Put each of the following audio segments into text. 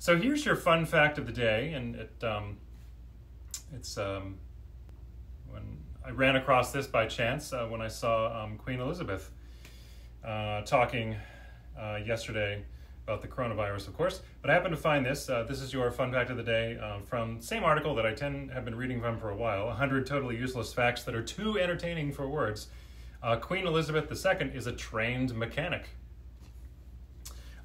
So here's your fun fact of the day, and it um, it's um, when I ran across this by chance uh, when I saw um, Queen Elizabeth uh, talking uh, yesterday about the coronavirus, of course. But I happened to find this. Uh, this is your fun fact of the day uh, from same article that I tend have been reading from for a while. 100 totally useless facts that are too entertaining for words. Uh, Queen Elizabeth II is a trained mechanic.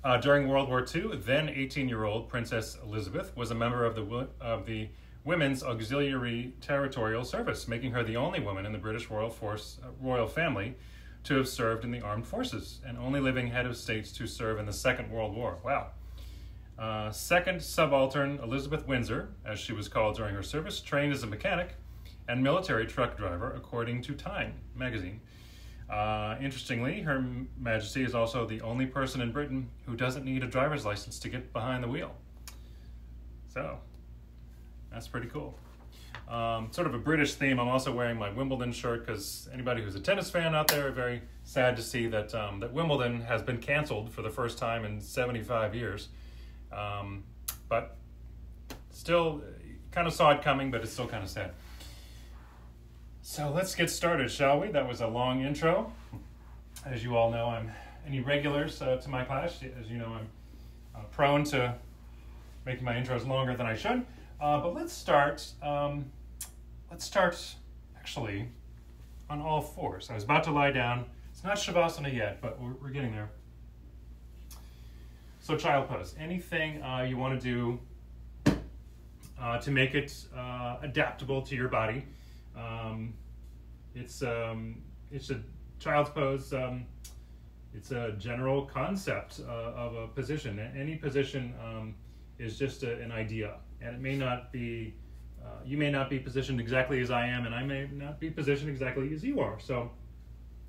Uh, during World War II, then 18-year-old Princess Elizabeth was a member of the of the Women's Auxiliary Territorial Service, making her the only woman in the British royal force uh, royal family to have served in the armed forces, and only living head of states to serve in the Second World War. Wow. Uh, second subaltern Elizabeth Windsor, as she was called during her service, trained as a mechanic and military truck driver, according to Time magazine. Uh, interestingly, Her Majesty is also the only person in Britain who doesn't need a driver's license to get behind the wheel. So, that's pretty cool. Um, sort of a British theme. I'm also wearing my Wimbledon shirt because anybody who's a tennis fan out there, very sad to see that um, that Wimbledon has been canceled for the first time in 75 years. Um, but still, kind of saw it coming, but it's still kind of sad. So let's get started, shall we? That was a long intro. As you all know, I'm any regulars uh, to my class. As you know, I'm uh, prone to making my intros longer than I should. Uh, but let's start. Um, let's start actually on all fours. I was about to lie down. It's not shavasana yet, but we're, we're getting there. So child pose. Anything uh, you want to do uh, to make it uh, adaptable to your body. Um, it's um, it's a child's pose. Um, it's a general concept uh, of a position. Any position um, is just a, an idea, and it may not be. Uh, you may not be positioned exactly as I am, and I may not be positioned exactly as you are. So,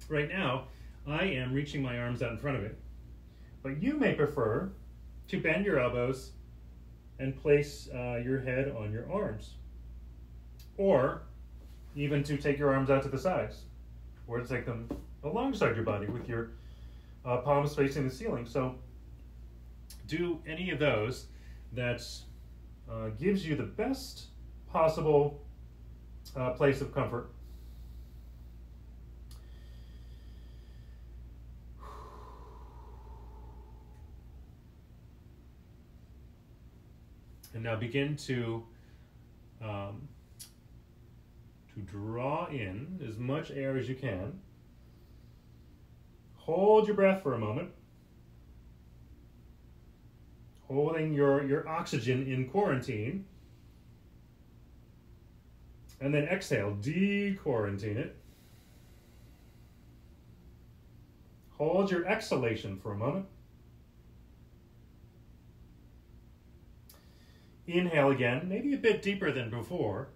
right now, I am reaching my arms out in front of it. But you may prefer to bend your elbows and place uh, your head on your arms. Or even to take your arms out to the sides, or to take them alongside your body with your uh, palms facing the ceiling. So do any of those that uh, gives you the best possible uh, place of comfort. And now begin to um, to draw in as much air as you can. Hold your breath for a moment. Holding your, your oxygen in quarantine. And then exhale, de-quarantine it. Hold your exhalation for a moment. Inhale again, maybe a bit deeper than before.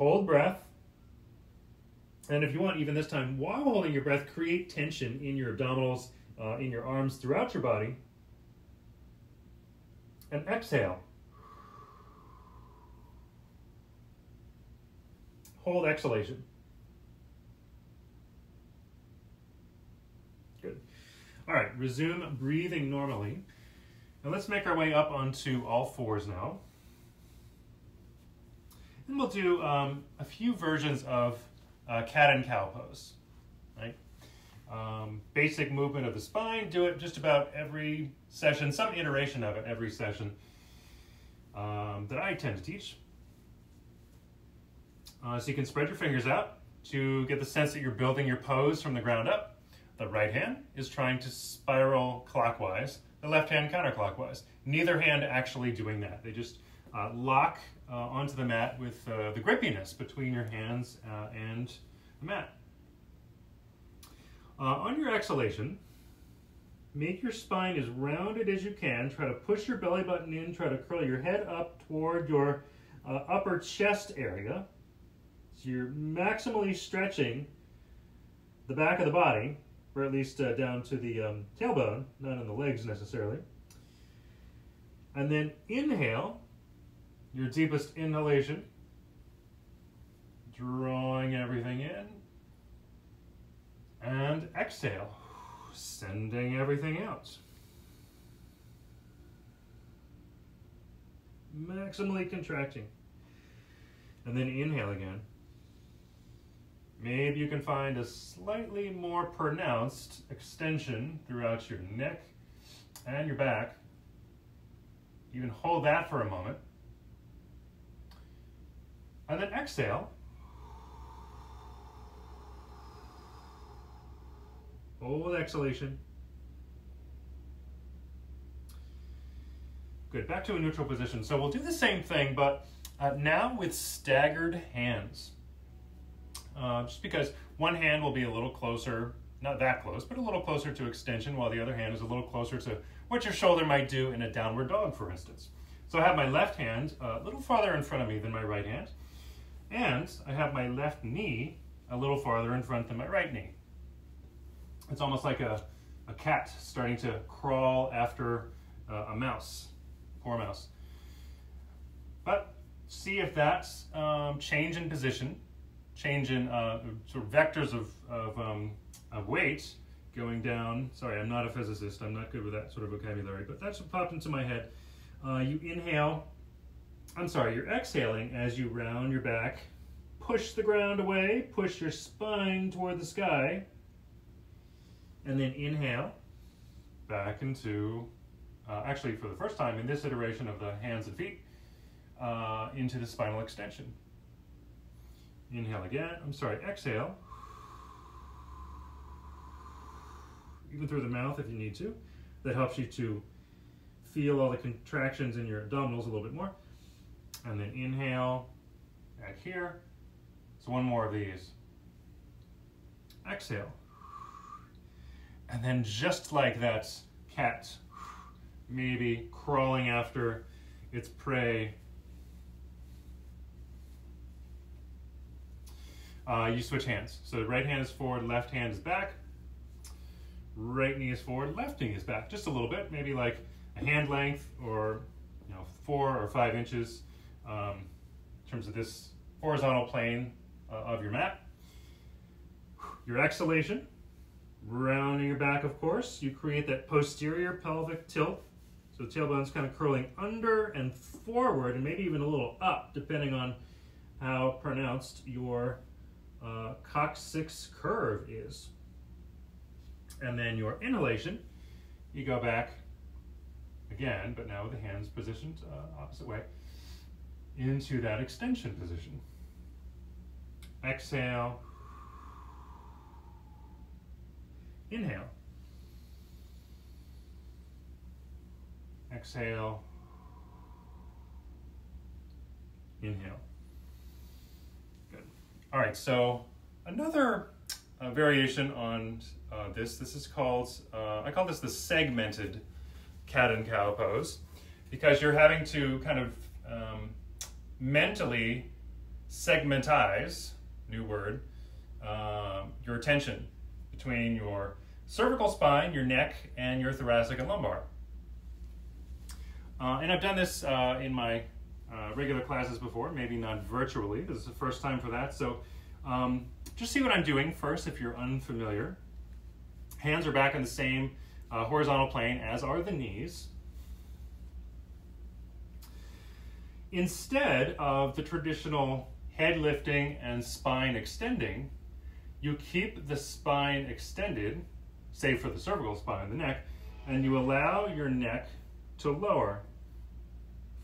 Hold breath. And if you want, even this time, while holding your breath, create tension in your abdominals, uh, in your arms, throughout your body. And exhale. Hold exhalation. Good. All right, resume breathing normally. Now let's make our way up onto all fours now. And we'll do um, a few versions of uh, cat and cow pose. Right? Um, basic movement of the spine, do it just about every session, some iteration of it every session um, that I tend to teach. Uh, so you can spread your fingers out to get the sense that you're building your pose from the ground up. The right hand is trying to spiral clockwise, the left hand counterclockwise. Neither hand actually doing that. They just uh, lock uh, onto the mat with uh, the grippiness between your hands uh, and the mat. Uh, on your exhalation, make your spine as rounded as you can. Try to push your belly button in. Try to curl your head up toward your uh, upper chest area. So you're maximally stretching the back of the body, or at least uh, down to the um, tailbone, not in the legs necessarily. And then inhale, your deepest inhalation, drawing everything in, and exhale, sending everything out. Maximally contracting. And then inhale again. Maybe you can find a slightly more pronounced extension throughout your neck and your back. You can hold that for a moment. And then exhale. Hold exhalation. Good, back to a neutral position. So we'll do the same thing, but uh, now with staggered hands. Uh, just because one hand will be a little closer, not that close, but a little closer to extension, while the other hand is a little closer to what your shoulder might do in a downward dog, for instance. So I have my left hand a little farther in front of me than my right hand, and I have my left knee a little farther in front than my right knee. It's almost like a, a cat starting to crawl after uh, a mouse. Poor mouse. But see if that's um, change in position, change in uh, sort of vectors of, of, um, of weight going down. Sorry, I'm not a physicist. I'm not good with that sort of vocabulary, but that's what popped into my head. Uh, you inhale. I'm sorry, you're exhaling as you round your back. Push the ground away. Push your spine toward the sky. And then inhale back into uh, actually for the first time in this iteration of the hands and feet, uh, into the spinal extension. Inhale again, I'm sorry, exhale. Even through the mouth if you need to. That helps you to feel all the contractions in your abdominals a little bit more. And then inhale, back here. So one more of these. Exhale. And then just like that cat maybe crawling after its prey. Uh, you switch hands. So the right hand is forward, left hand is back. Right knee is forward, left knee is back. Just a little bit, maybe like a hand length or you know four or five inches um, in terms of this horizontal plane uh, of your mat. Your exhalation, rounding your back, of course. You create that posterior pelvic tilt so the tailbone's kind of curling under and forward and maybe even a little up depending on how pronounced your uh, coccyx curve is. And then your inhalation, you go back again, but now with the hands positioned uh, opposite way, into that extension position. Exhale. Inhale. Exhale. Inhale. Good. All right, so another uh, variation on uh, this, this is called, uh, I call this the segmented cat and cow pose because you're having to kind of um, mentally segmentize, new word, um, your attention between your cervical spine, your neck, and your thoracic and lumbar. Uh, and I've done this uh, in my uh, regular classes before, maybe not virtually. This is the first time for that. So um, just see what I'm doing first if you're unfamiliar. Hands are back in the same uh, horizontal plane as are the knees. Instead of the traditional head lifting and spine extending, you keep the spine extended, save for the cervical spine and the neck, and you allow your neck to lower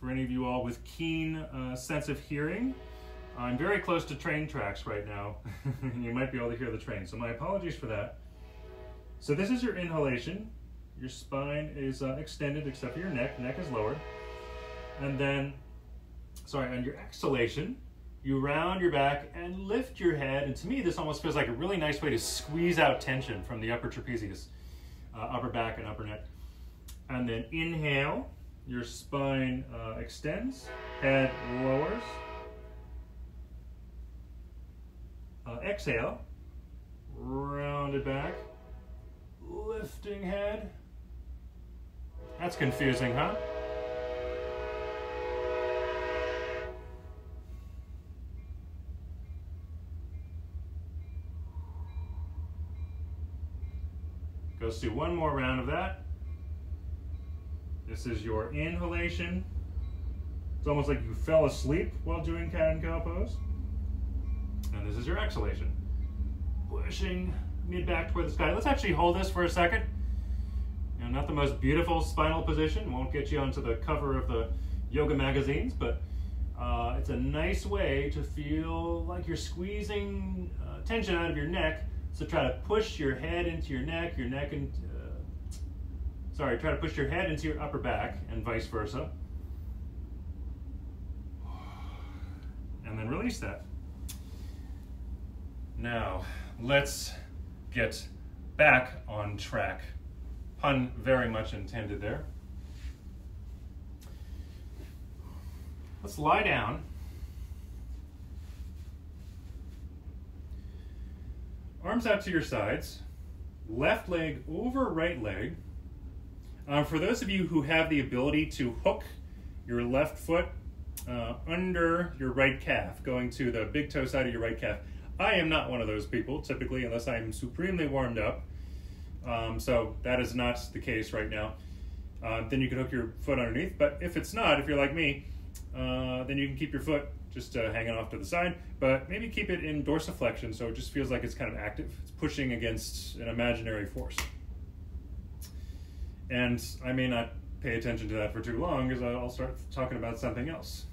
for any of you all with keen uh, sense of hearing. I'm very close to train tracks right now. And you might be able to hear the train, so my apologies for that. So this is your inhalation. Your spine is uh, extended except for your neck. Neck is lowered. And then, sorry, on your exhalation, you round your back and lift your head. And to me, this almost feels like a really nice way to squeeze out tension from the upper trapezius, uh, upper back and upper neck. And then inhale, your spine uh, extends, head lowers. Uh, exhale, rounded back, lifting head. That's confusing, huh? Let's do one more round of that. This is your inhalation. It's almost like you fell asleep while doing cat and cow pose. And this is your exhalation. Pushing mid back toward the sky. Let's actually hold this for a second. You know, not the most beautiful spinal position. Won't get you onto the cover of the yoga magazines, but uh, it's a nice way to feel like you're squeezing uh, tension out of your neck. So try to push your head into your neck, your neck and uh, sorry, try to push your head into your upper back and vice versa. And then release that. Now, let's get back on track. Pun very much intended there. Let's lie down. Arms out to your sides. Left leg over right leg. Um, for those of you who have the ability to hook your left foot uh, under your right calf, going to the big toe side of your right calf, I am not one of those people, typically, unless I'm supremely warmed up. Um, so that is not the case right now. Uh, then you can hook your foot underneath. But if it's not, if you're like me, uh, then you can keep your foot just uh, hanging off to the side, but maybe keep it in dorsiflexion so it just feels like it's kind of active. It's pushing against an imaginary force. And I may not pay attention to that for too long because I'll start talking about something else.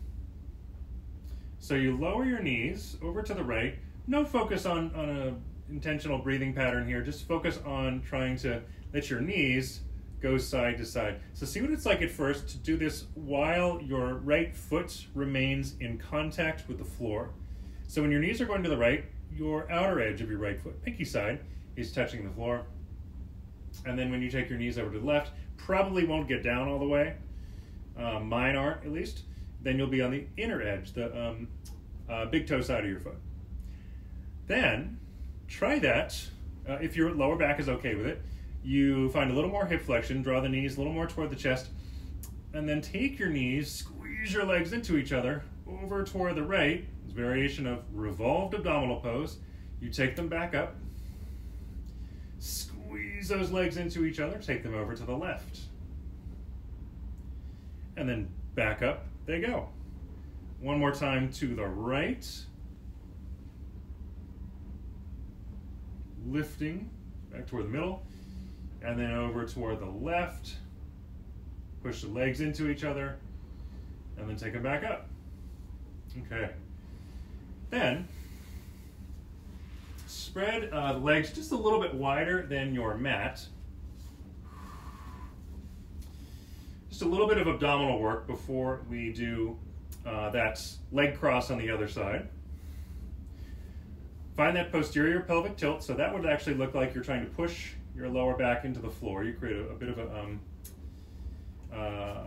So you lower your knees over to the right. No focus on, on a intentional breathing pattern here. Just focus on trying to let your knees goes side to side. So see what it's like at first to do this while your right foot remains in contact with the floor. So when your knees are going to the right, your outer edge of your right foot, pinky side, is touching the floor. And then when you take your knees over to the left, probably won't get down all the way. Uh, mine aren't, at least. Then you'll be on the inner edge, the um, uh, big toe side of your foot. Then try that uh, if your lower back is okay with it you find a little more hip flexion, draw the knees a little more toward the chest, and then take your knees, squeeze your legs into each other over toward the right. It's variation of revolved abdominal pose. You take them back up, squeeze those legs into each other, take them over to the left. And then back up they go. One more time to the right. Lifting back toward the middle and then over toward the left. Push the legs into each other, and then take them back up. Okay. Then, spread uh, the legs just a little bit wider than your mat. Just a little bit of abdominal work before we do uh, that leg cross on the other side. Find that posterior pelvic tilt. So that would actually look like you're trying to push your lower back into the floor. You create a, a bit of a um, uh,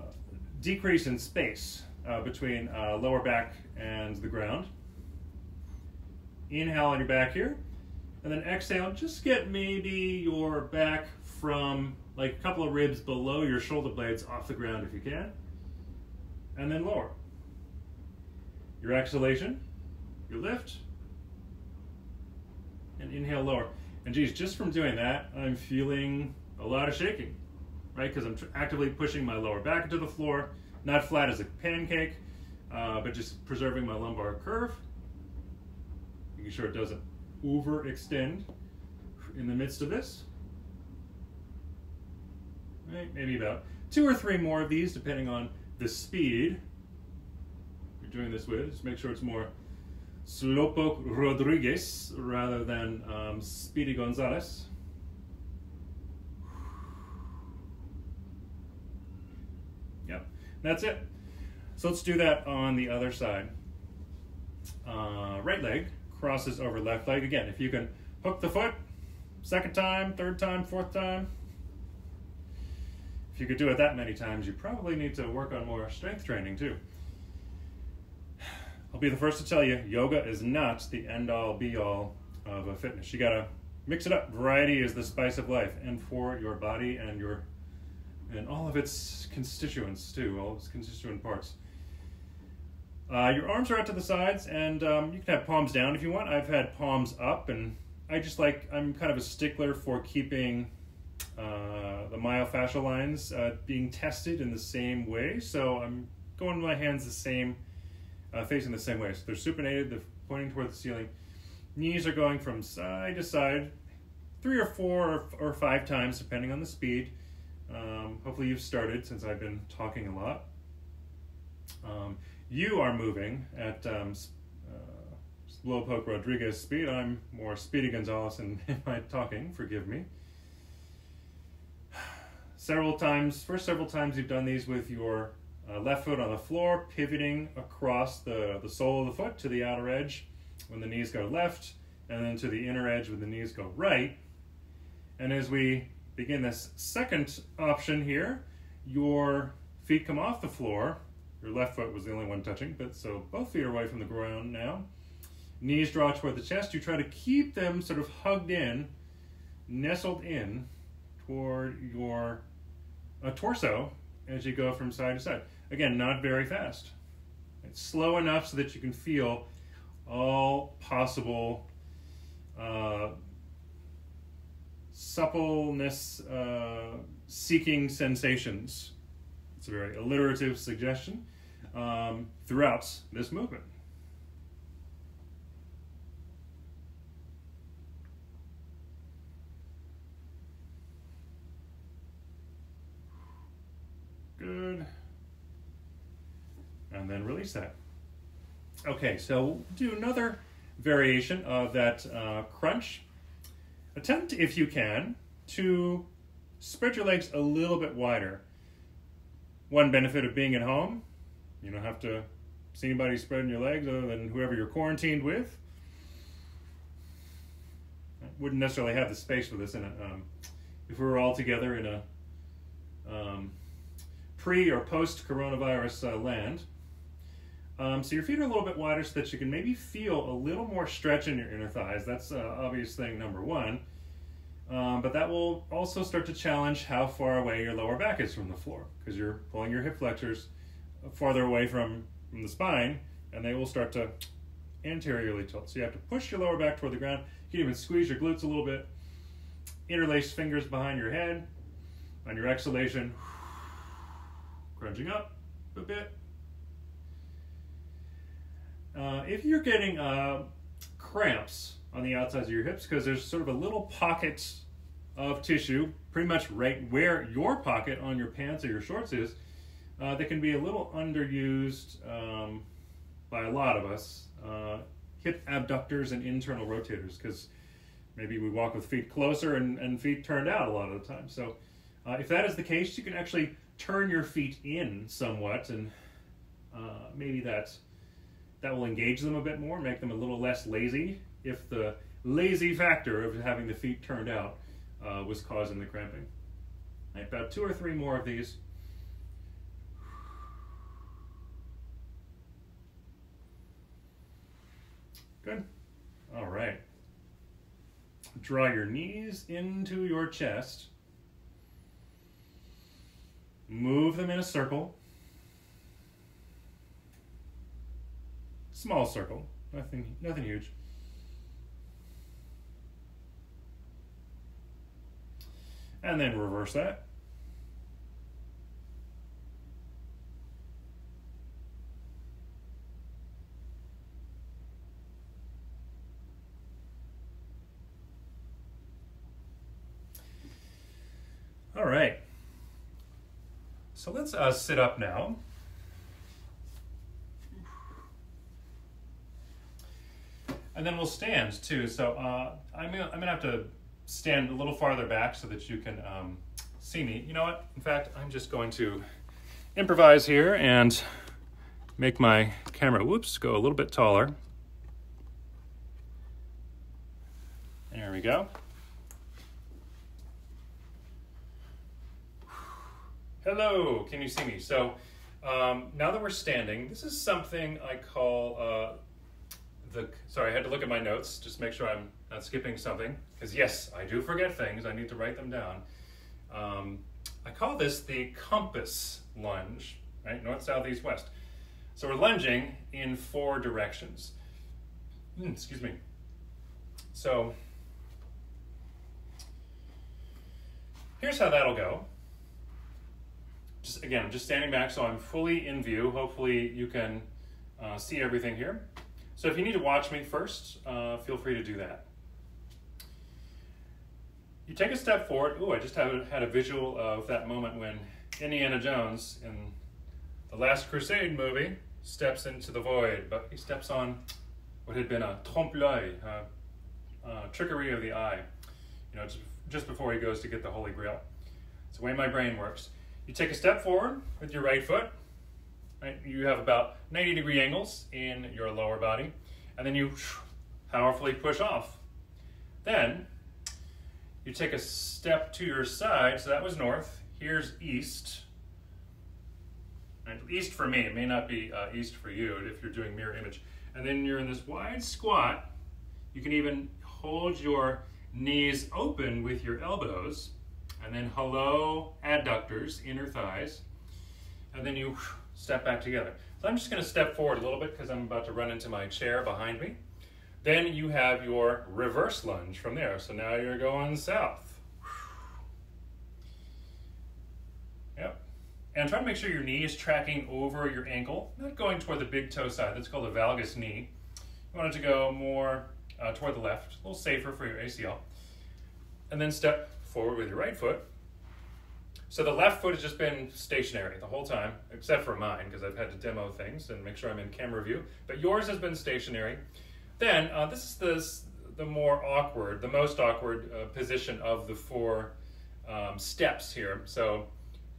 decrease in space uh, between uh, lower back and the ground. Inhale on your back here, and then exhale. Just get maybe your back from like a couple of ribs below your shoulder blades off the ground if you can, and then lower. Your exhalation, your lift, and inhale lower. And geez, just from doing that, I'm feeling a lot of shaking, right? Because I'm actively pushing my lower back into the floor, not flat as a pancake, uh, but just preserving my lumbar curve, making sure it doesn't overextend in the midst of this. Right, maybe about two or three more of these, depending on the speed you're doing this with. Just make sure it's more Slowpoke Rodriguez rather than um, Speedy Gonzalez. Yep, that's it. So let's do that on the other side. Uh, right leg crosses over left leg. Again, if you can hook the foot, second time, third time, fourth time. If you could do it that many times, you probably need to work on more strength training too. I'll be the first to tell you, yoga is not the end all be all of a fitness. You gotta mix it up. Variety is the spice of life, and for your body and your and all of its constituents too, all its constituent parts. Uh, your arms are out to the sides, and um, you can have palms down if you want. I've had palms up, and I just like I'm kind of a stickler for keeping uh, the myofascial lines uh, being tested in the same way. So I'm going with my hands the same, uh, facing the same way. So they're supinated, they're pointing toward the ceiling. Knees are going from side to side, three or four or, or five times, depending on the speed. Um, hopefully you've started since I've been talking a lot. Um, you are moving at um, uh, Poke Rodriguez speed. I'm more Speedy Gonzalez in, in my talking, forgive me. Several times, first several times you've done these with your uh, left foot on the floor, pivoting across the, the sole of the foot to the outer edge when the knees go left, and then to the inner edge when the knees go right. And as we begin this second option here, your feet come off the floor. Your left foot was the only one touching, but so both feet are away from the ground now. Knees draw toward the chest. You try to keep them sort of hugged in, nestled in toward your uh, torso as you go from side to side. Again, not very fast. It's slow enough so that you can feel all possible uh, suppleness uh, seeking sensations. It's a very alliterative suggestion um, throughout this movement. Good. And then release that. Okay, so do another variation of that uh, crunch. Attempt, if you can, to spread your legs a little bit wider. One benefit of being at home, you don't have to see anybody spreading your legs other than whoever you're quarantined with. Wouldn't necessarily have the space for this in a, um, if we were all together in a um, pre or post coronavirus uh, land. Um, so your feet are a little bit wider so that you can maybe feel a little more stretch in your inner thighs. That's uh, obvious thing number one. Um, but that will also start to challenge how far away your lower back is from the floor because you're pulling your hip flexors farther away from, from the spine and they will start to anteriorly tilt. So you have to push your lower back toward the ground. You can even squeeze your glutes a little bit. Interlace fingers behind your head. On your exhalation, crunching up a bit. Uh, if you're getting uh, cramps on the outsides of your hips, because there's sort of a little pocket of tissue, pretty much right where your pocket on your pants or your shorts is, uh, that can be a little underused um, by a lot of us. Uh, hip abductors and internal rotators, because maybe we walk with feet closer and, and feet turned out a lot of the time. So uh, if that is the case, you can actually turn your feet in somewhat, and uh, maybe that that will engage them a bit more, make them a little less lazy. If the lazy factor of having the feet turned out uh, was causing the cramping. Right, about two or three more of these. Good. All right. Draw your knees into your chest. Move them in a circle. Small circle, nothing, nothing huge. And then reverse that. All right. So let's uh, sit up now. And then we'll stand too. So uh, I'm, gonna, I'm gonna have to stand a little farther back so that you can um, see me. You know what? In fact, I'm just going to improvise here and make my camera, whoops, go a little bit taller. There we go. Hello, can you see me? So um, now that we're standing, this is something I call uh, the, sorry, I had to look at my notes, just make sure I'm not skipping something, because yes, I do forget things, I need to write them down. Um, I call this the compass lunge, right? North, south, east, west. So we're lunging in four directions. Mm, excuse me. So here's how that'll go. Just again, I'm just standing back so I'm fully in view. Hopefully you can uh, see everything here. So if you need to watch me first, uh, feel free to do that. You take a step forward. Oh, I just had, had a visual of that moment when Indiana Jones in the Last Crusade movie steps into the void, but he steps on what had been a trompe l'oeil, trickery of the eye, you know, just before he goes to get the Holy Grail. It's the way my brain works. You take a step forward with your right foot. Right? You have about 90 degree angles in your lower body, and then you powerfully push off. Then you take a step to your side, so that was north. Here's east. Right? East for me, it may not be uh, east for you if you're doing mirror image. And then you're in this wide squat. You can even hold your knees open with your elbows and then hello adductors, inner thighs, and then you step back together. So I'm just going to step forward a little bit because I'm about to run into my chair behind me. Then you have your reverse lunge from there. So now you're going south. Yep. And try to make sure your knee is tracking over your ankle, not going toward the big toe side. That's called a valgus knee. You want it to go more uh, toward the left, a little safer for your ACL. And then step forward with your right foot. So the left foot has just been stationary the whole time, except for mine, because I've had to demo things and make sure I'm in camera view. But yours has been stationary. Then, uh, this is the, the more awkward, the most awkward uh, position of the four um, steps here. So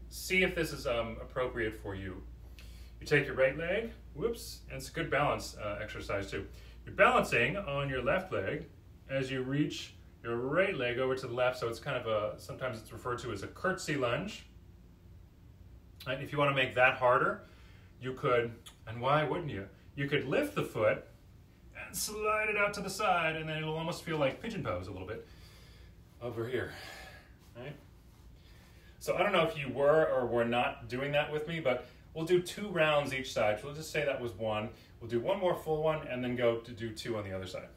see if this is um, appropriate for you. You take your right leg, whoops, and it's a good balance uh, exercise too. You're balancing on your left leg as you reach your right leg over to the left, so it's kind of a, sometimes it's referred to as a curtsy lunge. And if you want to make that harder, you could, and why wouldn't you? You could lift the foot and slide it out to the side, and then it'll almost feel like pigeon pose a little bit over here, right? So I don't know if you were or were not doing that with me, but we'll do two rounds each side. So we'll just say that was one. We'll do one more full one and then go to do two on the other side.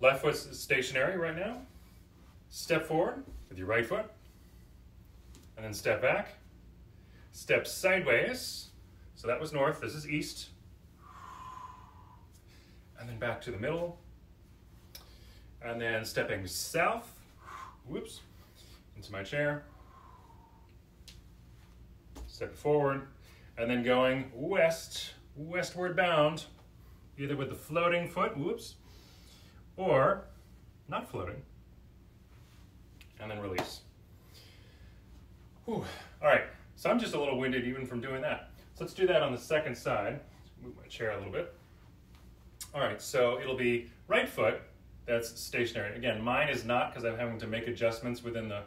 Left foot stationary right now. Step forward with your right foot. And then step back. Step sideways. So that was north, this is east. And then back to the middle. And then stepping south. Whoops. Into my chair. Step forward. And then going west, westward bound. Either with the floating foot, whoops, or not floating, and then release. Whew. All right, so I'm just a little winded even from doing that. So let's do that on the second side. Move my chair a little bit. All right, so it'll be right foot, that's stationary. Again, mine is not because I'm having to make adjustments within the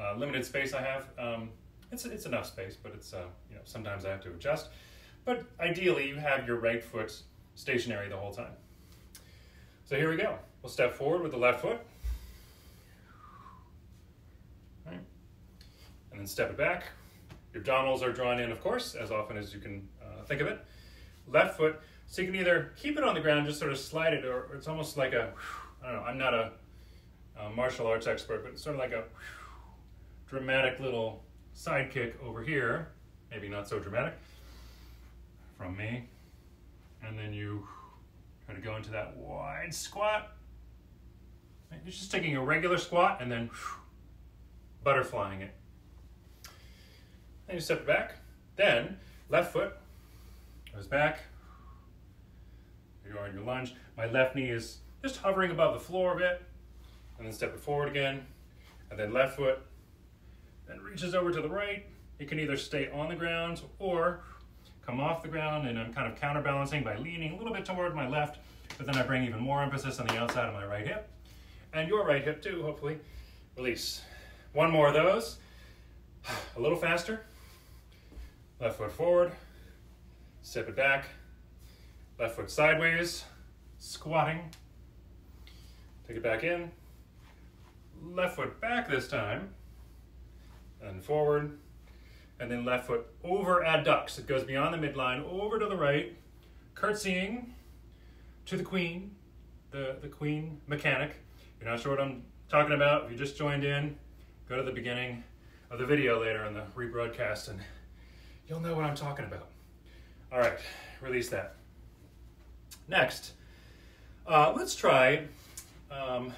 uh, limited space I have. Um, it's, it's enough space, but it's, uh, you know, sometimes I have to adjust. But ideally, you have your right foot stationary the whole time. So here we go. We'll step forward with the left foot. Right. And then step it back. Your abdominals are drawn in, of course, as often as you can uh, think of it. Left foot. So you can either keep it on the ground, just sort of slide it, or it's almost like a, I don't know, I'm not a, a martial arts expert, but it's sort of like a dramatic little side kick over here. Maybe not so dramatic from me. And then you To go into that wide squat. You're just taking a regular squat and then butterflying it. Then you step back. Then left foot goes back. You're on your lunge. My left knee is just hovering above the floor a bit. And then step it forward again. And then left foot. Then reaches over to the right. It can either stay on the ground or come off the ground and I'm kind of counterbalancing by leaning a little bit toward my left, but then I bring even more emphasis on the outside of my right hip. And your right hip too, hopefully. Release. One more of those. A little faster. Left foot forward. Step it back. Left foot sideways. Squatting. Take it back in. Left foot back this time. And forward and then left foot over adducts. It goes beyond the midline, over to the right, curtsying to the queen, the, the queen mechanic. You're not sure what I'm talking about, if you just joined in, go to the beginning. of the video later in the rebroadcast and you'll know what I'm talking about. All right, release that. Next, uh, let's try um,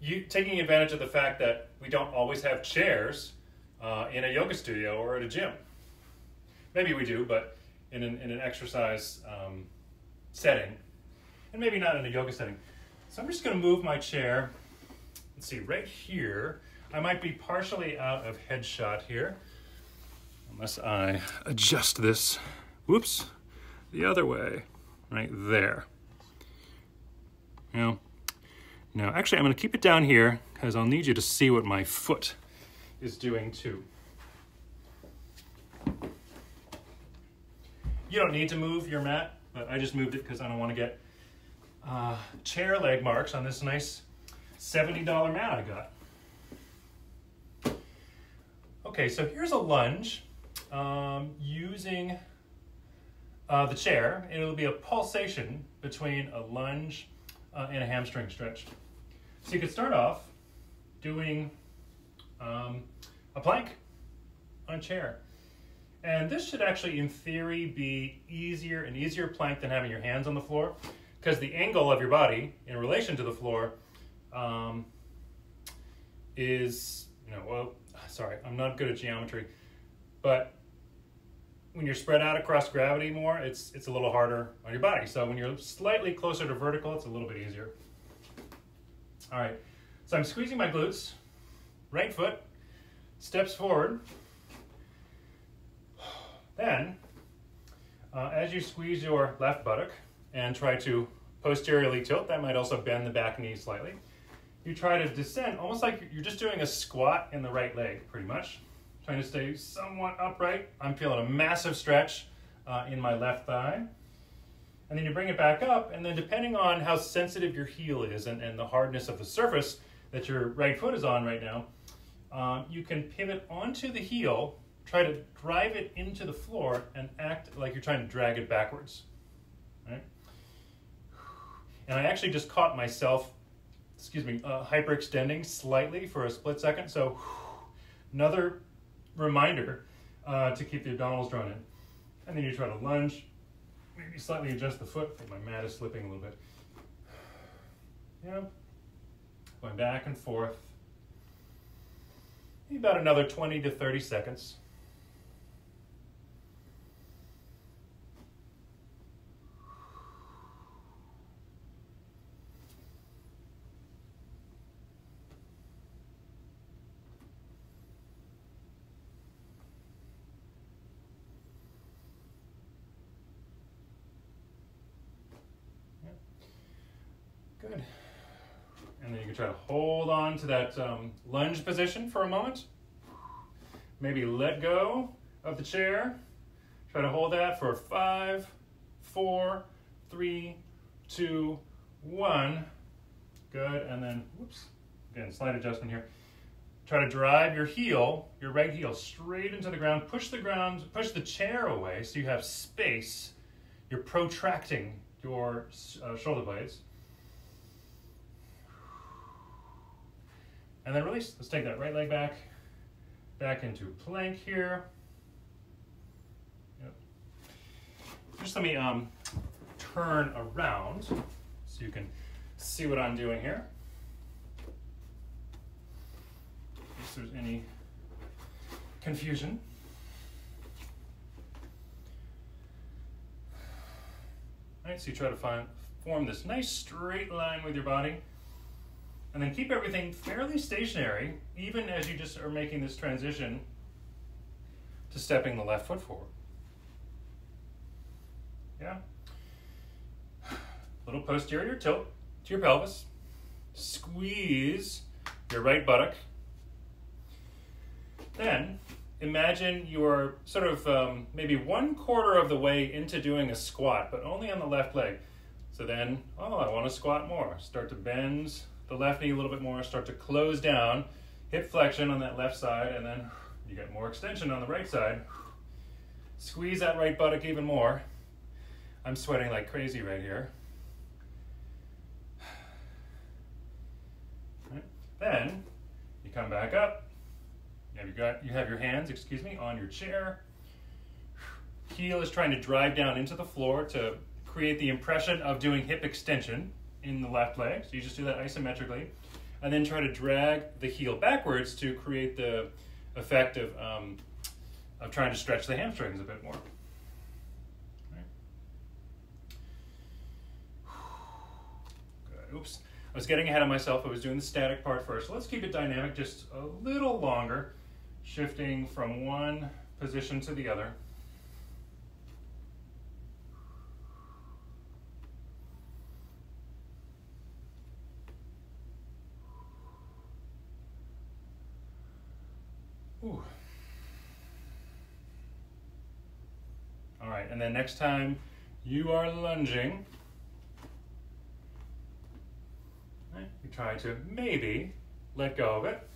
you taking advantage of the fact that we don't always have chairs uh, in a yoga studio or at a gym. Maybe we do, but in an, in an exercise um, setting, and maybe not in a yoga setting. So I'm just going to move my chair. Let's see, right here. I might be partially out of headshot here, unless I adjust this. Whoops, the other way, right there. Now, now actually, I'm going to keep it down here because I'll need you to see what my foot is doing too. You don't need to move your mat, but I just moved it because I don't want to get uh, chair leg marks on this nice $70 mat I got. Okay, so here's a lunge um, using uh, the chair. It'll be a pulsation between a lunge uh, and a hamstring stretch. So you could start off doing um, a plank on a chair. And this should actually, in theory, be easier, an easier plank than having your hands on the floor because the angle of your body in relation to the floor um, is, you know, well, sorry, I'm not good at geometry, but when you're spread out across gravity more, it's, it's a little harder on your body. So when you're slightly closer to vertical, it's a little bit easier. All right, so I'm squeezing my glutes, right foot, steps forward. Then, uh, as you squeeze your left buttock and try to posteriorly tilt, that might also bend the back knee slightly. You try to descend almost like you're just doing a squat in the right leg, pretty much. Trying to stay somewhat upright. I'm feeling a massive stretch uh, in my left thigh. And then you bring it back up, and then depending on how sensitive your heel is and, and the hardness of the surface that your right foot is on right now, um, you can pivot onto the heel, try to drive it into the floor, and act like you're trying to drag it backwards. Right? And I actually just caught myself, excuse me, uh, hyperextending slightly for a split second. So another reminder uh, to keep the abdominals drawn in. And then you try to lunge, maybe slightly adjust the foot. My mat is slipping a little bit. Yeah, going back and forth. About another 20 to 30 seconds. Good. And then you can try to hold on to that um, lunge position for a moment. Maybe let go of the chair. Try to hold that for five, four, three, two, one. Good. And then, whoops, again, slight adjustment here. Try to drive your heel, your right heel, straight into the ground. Push the ground, push the chair away so you have space. You're protracting your uh, shoulder blades. And then release. Let's take that right leg back, back into plank here. Yep. Just let me um, turn around so you can see what I'm doing here. If there's any confusion. All right, so you try to find, form this nice straight line with your body. And then keep everything fairly stationary, even as you just are making this transition to stepping the left foot forward. Yeah? Little posterior tilt to your pelvis. Squeeze your right buttock. Then imagine you're sort of um, maybe one quarter of the way into doing a squat, but only on the left leg. So then, oh, I want to squat more. Start to bend the left knee a little bit more, start to close down, hip flexion on that left side, and then you get more extension on the right side. Squeeze that right buttock even more. I'm sweating like crazy right here. Then you come back up, You have, your, got, you have your hands, excuse me, on your chair. Heel is trying to drive down into the floor to create the impression of doing hip extension in the left leg. So you just do that isometrically. And then try to drag the heel backwards to create the effect of, um, of trying to stretch the hamstrings a bit more. Oops. I was getting ahead of myself. I was doing the static part first. So let's keep it dynamic just a little longer, shifting from one position to the other. Ooh. All right, and then next time you are lunging, you try to maybe let go of it,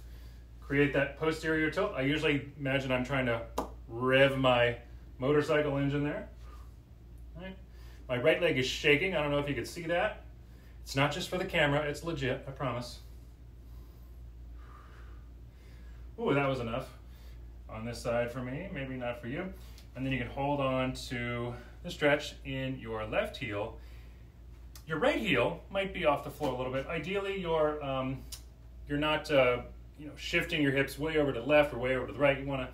create that posterior tilt. I usually imagine I'm trying to rev my motorcycle engine there. Right. My right leg is shaking. I don't know if you can see that. It's not just for the camera, it's legit, I promise. Ooh, that was enough on this side for me, maybe not for you. And then you can hold on to the stretch in your left heel. Your right heel might be off the floor a little bit. Ideally, you're, um, you're not uh, you know, shifting your hips way over to the left or way over to the right. You want to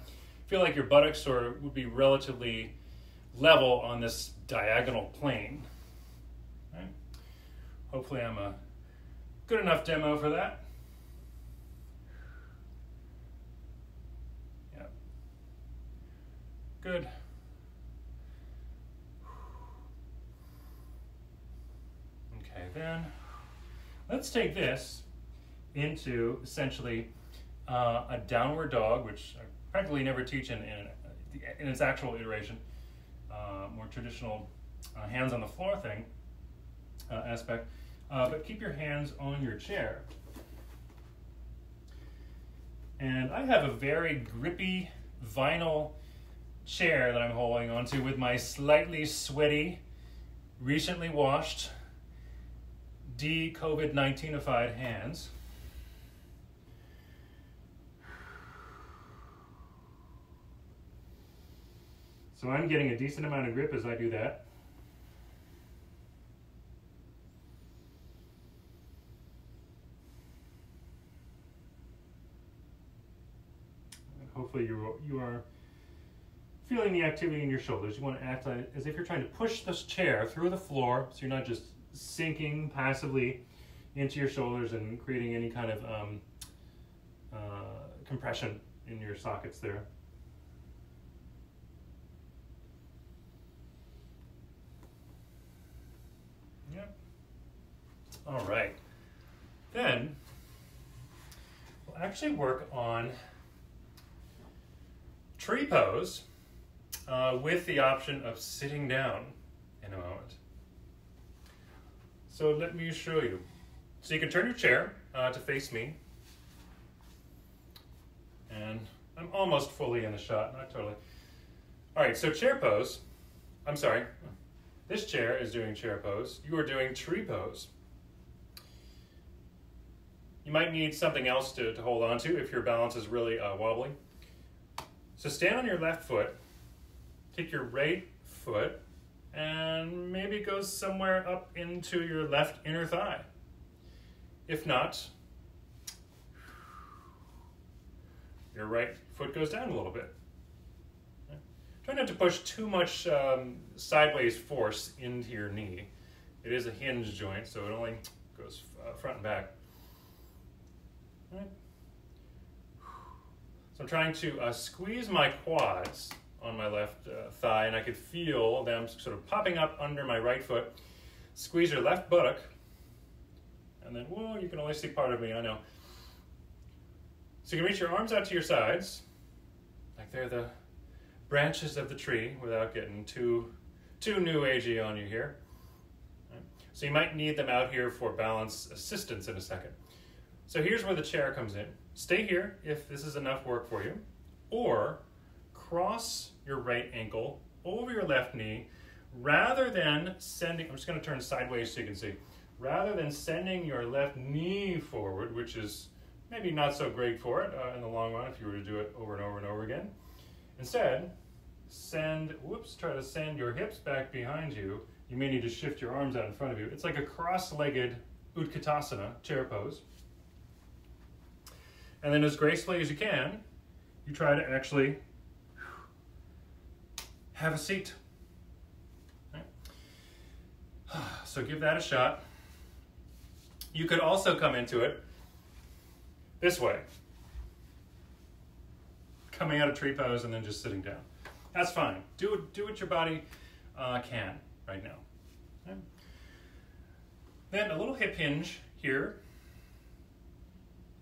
feel like your buttocks are, would be relatively level on this diagonal plane. Right? Hopefully I'm a good enough demo for that. Good. Okay, then let's take this into essentially uh, a downward dog, which I practically never teach in, in, in its actual iteration, uh, more traditional uh, hands on the floor thing uh, aspect. Uh, but keep your hands on your chair. And I have a very grippy vinyl chair that I'm holding onto with my slightly sweaty, recently washed, de COVID 19ified hands. So I'm getting a decent amount of grip as I do that. hopefully you you are feeling the activity in your shoulders. You want to act as if you're trying to push this chair through the floor so you're not just sinking passively into your shoulders and creating any kind of um, uh, compression in your sockets there. Yep. All right. Then we'll actually work on tree pose uh, with the option of sitting down in a moment. So let me show you. So you can turn your chair uh, to face me. And I'm almost fully in the shot, not totally. All right, so chair pose. I'm sorry. This chair is doing chair pose. You are doing tree pose. You might need something else to, to hold on to if your balance is really uh, wobbly. So stand on your left foot take your right foot and maybe it goes somewhere up into your left inner thigh. If not, your right foot goes down a little bit. Try not to push too much um, sideways force into your knee. It is a hinge joint, so it only goes uh, front and back. Right. So I'm trying to uh, squeeze my quads on my left uh, thigh, and I could feel them sort of popping up under my right foot. Squeeze your left buttock, and then, whoa, you can only see part of me, I know. So you can reach your arms out to your sides, like they're the branches of the tree, without getting too, too new agey on you here. So you might need them out here for balance assistance in a second. So here's where the chair comes in. Stay here if this is enough work for you, or cross your right ankle over your left knee rather than sending, I'm just going to turn sideways so you can see, rather than sending your left knee forward, which is maybe not so great for it uh, in the long run if you were to do it over and over and over again. Instead, send, whoops, try to send your hips back behind you. You may need to shift your arms out in front of you. It's like a cross-legged Utkatasana, chair pose. And then as gracefully as you can, you try to actually have a seat. So give that a shot. You could also come into it this way. Coming out of tree pose and then just sitting down. That's fine. Do, do what your body uh, can right now. Okay. Then a little hip hinge here.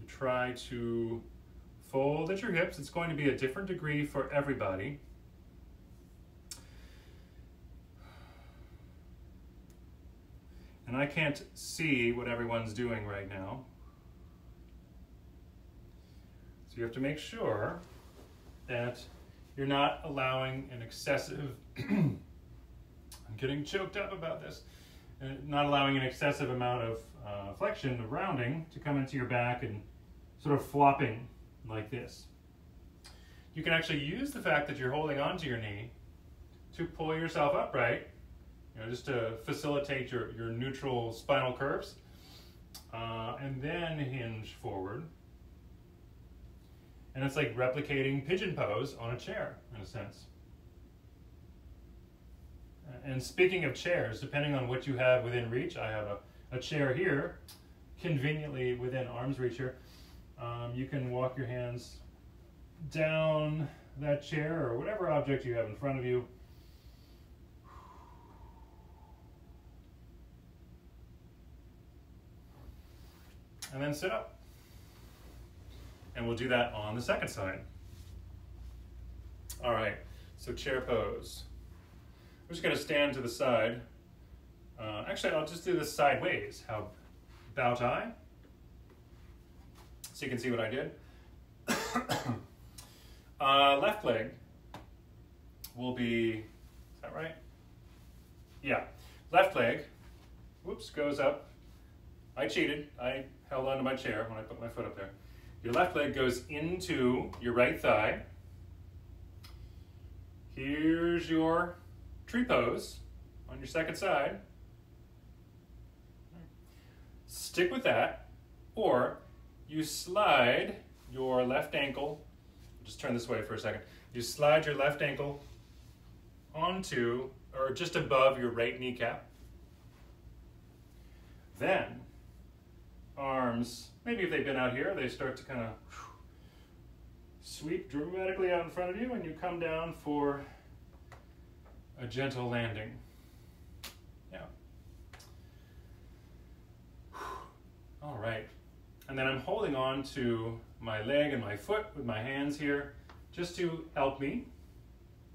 You try to fold at your hips. It's going to be a different degree for everybody. And I can't see what everyone's doing right now. So you have to make sure that you're not allowing an excessive, I'm getting choked up about this, uh, not allowing an excessive amount of uh, flexion, of rounding, to come into your back and sort of flopping like this. You can actually use the fact that you're holding onto your knee to pull yourself upright you know, just to facilitate your, your neutral spinal curves. Uh, and then hinge forward. And it's like replicating pigeon pose on a chair, in a sense. And speaking of chairs, depending on what you have within reach, I have a, a chair here, conveniently within arm's reach here. Um, you can walk your hands down that chair or whatever object you have in front of you and then sit up. And we'll do that on the second side. All right, so chair pose. I'm just gonna stand to the side. Uh, actually, I'll just do this sideways. How about I? So you can see what I did. uh, left leg will be, is that right? Yeah, left leg, whoops, goes up. I cheated. I held onto my chair when I put my foot up there. Your left leg goes into your right thigh. Here's your tree pose on your second side. Stick with that, or you slide your left ankle, just turn this way for a second. You slide your left ankle onto or just above your right kneecap. Then arms, maybe if they've been out here, they start to kind of sweep dramatically out in front of you and you come down for a gentle landing. Yeah. All right. And then I'm holding on to my leg and my foot with my hands here just to help me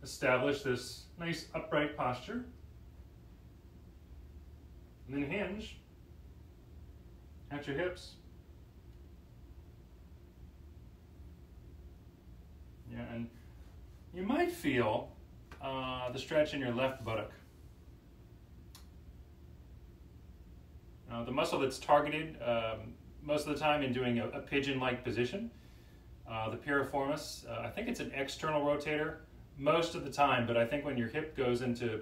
establish this nice upright posture. And then hinge at your hips. Yeah, and you might feel uh, the stretch in your left buttock. Uh, the muscle that's targeted um, most of the time in doing a, a pigeon-like position, uh, the piriformis, uh, I think it's an external rotator most of the time, but I think when your hip goes into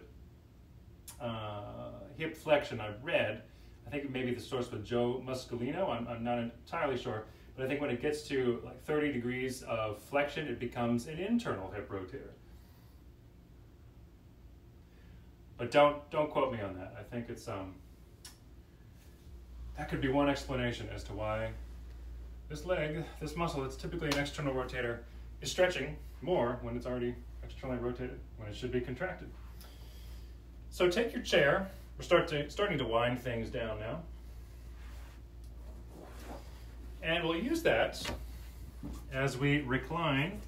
uh, hip flexion, I've read, think maybe the source was Joe Muscolino. I'm, I'm not entirely sure. But I think when it gets to like 30 degrees of flexion, it becomes an internal hip rotator. But don't don't quote me on that. I think it's um that could be one explanation as to why this leg, this muscle that's typically an external rotator, is stretching more when it's already externally rotated, when it should be contracted. So take your chair, we're start to, starting to wind things down now. And we'll use that as we recline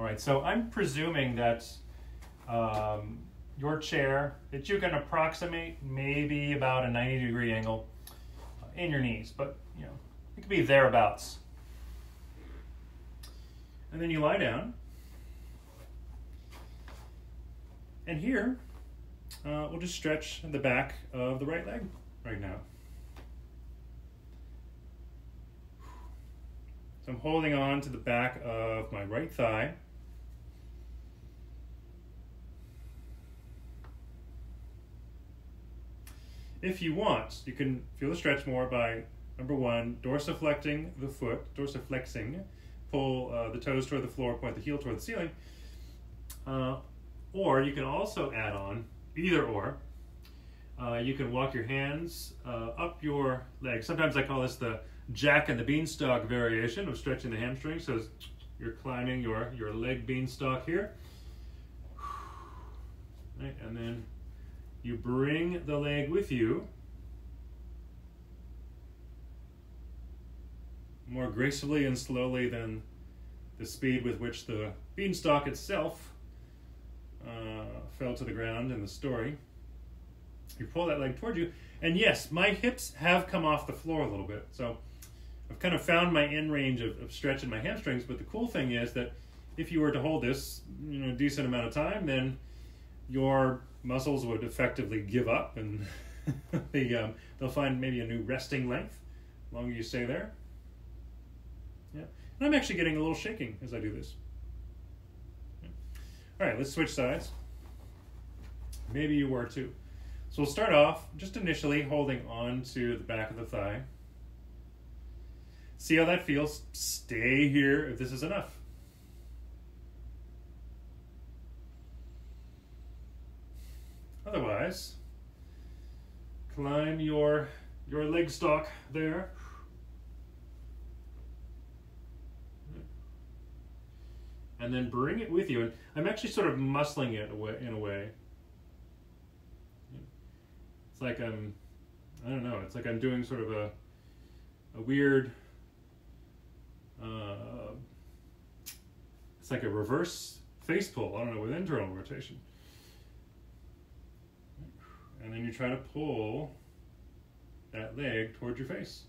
All right, so I'm presuming that um, your chair, that you can approximate maybe about a 90 degree angle in your knees, but you know, it could be thereabouts. And then you lie down. And here, uh, we'll just stretch the back of the right leg right now. So I'm holding on to the back of my right thigh. If you want, you can feel the stretch more by number one, dorsiflecting the foot, dorsiflexing, pull uh, the toes toward the floor, point the heel toward the ceiling. Uh, or you can also add on either or. Uh, you can walk your hands uh, up your legs. Sometimes I call this the Jack and the Beanstalk variation of stretching the hamstring. So you're climbing your, your leg beanstalk here. Right, and then you bring the leg with you more gracefully and slowly than the speed with which the beanstalk itself uh, fell to the ground in the story. You pull that leg toward you, and yes, my hips have come off the floor a little bit. So I've kind of found my end range of, of stretching my hamstrings. But the cool thing is that if you were to hold this, you know, a decent amount of time, then your muscles would effectively give up, and they um, they'll find maybe a new resting length. The longer you stay there. Yeah, and I'm actually getting a little shaking as I do this. All right, let's switch sides. Maybe you were too. So we'll start off just initially holding on to the back of the thigh. See how that feels. Stay here if this is enough. Otherwise, climb your your leg stock there. And then bring it with you. And I'm actually sort of muscling it in a way. It's like I'm, I don't know, it's like I'm doing sort of a, a weird, uh, it's like a reverse face pull, I don't know, with internal rotation. And then you try to pull that leg towards your face.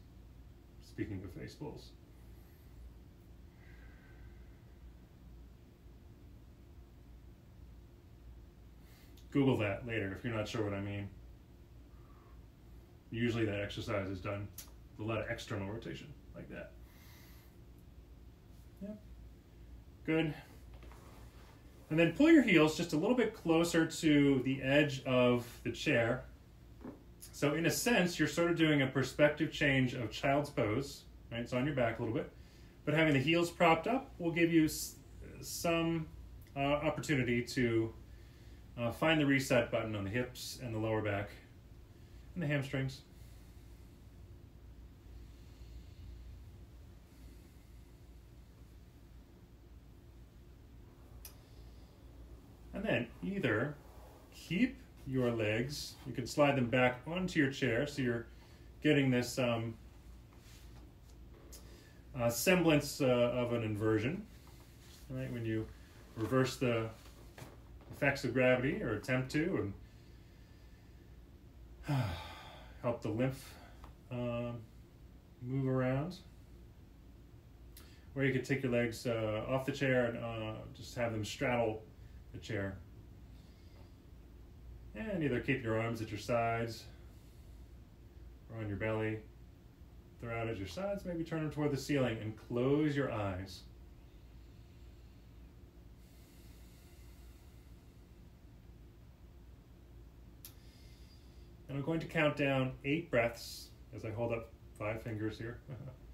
Speaking of face pulls. Google that later if you're not sure what I mean. Usually that exercise is done with a lot of external rotation, like that. Yeah. Good. And then pull your heels just a little bit closer to the edge of the chair. So in a sense, you're sort of doing a perspective change of child's pose, right? It's on your back a little bit. But having the heels propped up will give you some uh, opportunity to uh, find the reset button on the hips and the lower back and the hamstrings. And then either keep your legs, you can slide them back onto your chair so you're getting this um, uh, semblance uh, of an inversion, right? When you reverse the effects of gravity or attempt to, and help the lymph uh, move around. Or you could take your legs uh, off the chair and uh, just have them straddle the chair. And either keep your arms at your sides or on your belly. They're out at your sides, maybe turn them toward the ceiling and close your eyes. And I'm going to count down eight breaths as I hold up five fingers here.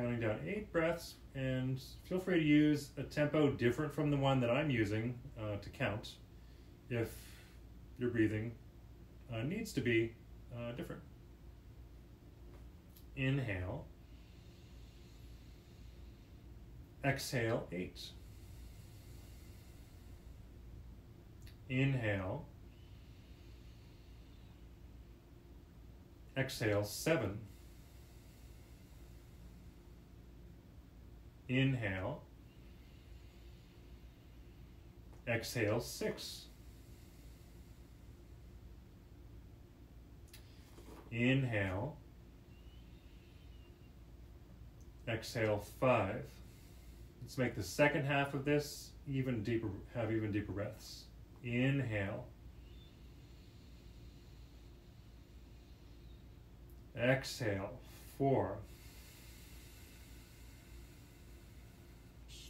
Counting down eight breaths, and feel free to use a tempo different from the one that I'm using uh, to count if your breathing uh, needs to be uh, different. Inhale. Exhale, eight. Inhale. Exhale, seven. Inhale. Exhale, six. Inhale. Exhale, five. Let's make the second half of this even deeper, have even deeper breaths. Inhale. Exhale, four.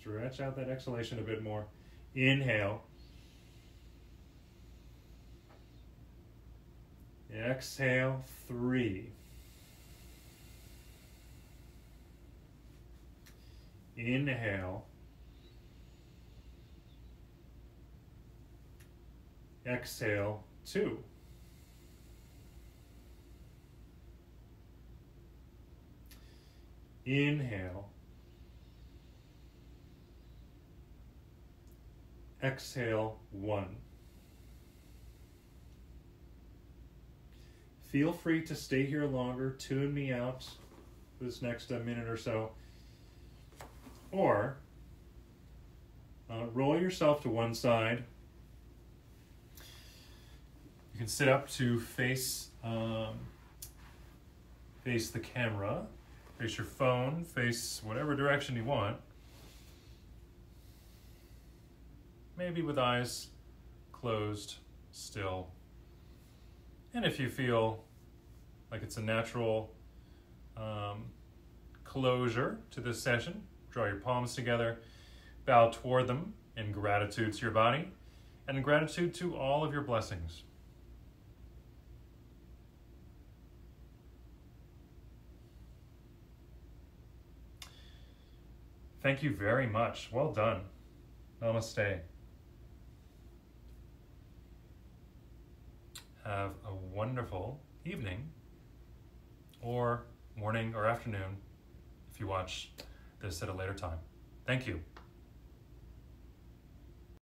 Stretch out that exhalation a bit more. Inhale. Exhale, three. Inhale. Exhale, two. Inhale. Exhale, one. Feel free to stay here longer, tune me out this next uh, minute or so. Or uh, roll yourself to one side. You can sit up to face um, face the camera, face your phone, face whatever direction you want. Maybe with eyes closed still. And if you feel like it's a natural um, closure to this session, draw your palms together, bow toward them in gratitude to your body and in gratitude to all of your blessings. Thank you very much. Well done. Namaste. Have a wonderful evening or morning or afternoon if you watch this at a later time. Thank you.